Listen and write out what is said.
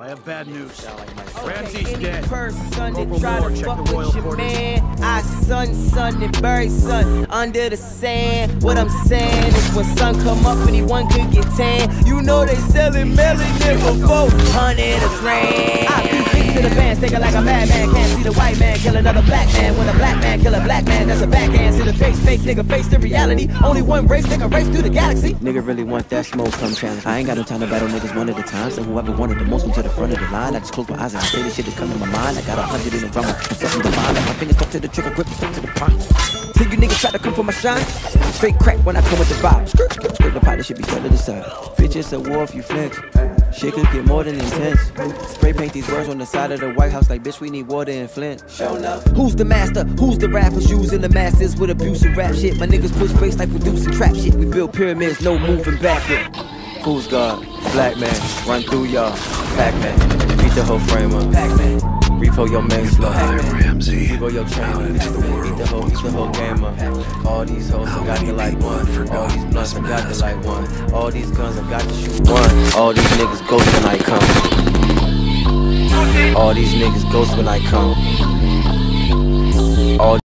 I have bad news. Okay, Ramsey's any dead. person that Corporal try Moore, to check fuck the royal with your quarters. man, I son, son, and bury son under the sand. What I'm saying is when sun come up, anyone could get tan. You know they selling melanin for 400 a grand. I beat to the band, thinking like a madman. Can't see the white man kill another black man. When a black man kill a black man, that's a backhand. See the face, fake nigga face the reality. Only one race, nigga race through the galaxy. Nigga really want that smoke, come challenge. I ain't got no time to battle niggas one at a time. So whoever wanted the most come to the front of the line. I just close my eyes and I say this shit that come to my mind. I got a hundred in the drum, I'm something to mind. Like my fingers stuck to the trigger, grip stuck to the prime. Till you niggas try to come for my shine. Straight crack when I come with the vibe. Skirt, skirt, skirt, the pilot should be cut to the side. Bitch, it's a war if you flinch. Shit could get more than intense. Spray paint these words on the side of the White House like, bitch, we need water and Flint. Show enough. Who's the master? Who's the rappers using the masses with abusive rap shit? My niggas push bass like producing trap shit. We build pyramids, no moving backward. Who's God? Black man, run through y'all. Pac-Man, beat the whole frame up. Pac-Man, repo your main slow. Ramsey. Repo your chain up. Beat the whole, the whole game up. All these hoes, I got to like one. All these blunts, I got to like one. All these guns, I got to shoot one. All these niggas ghost when I come. All these niggas ghost when I come.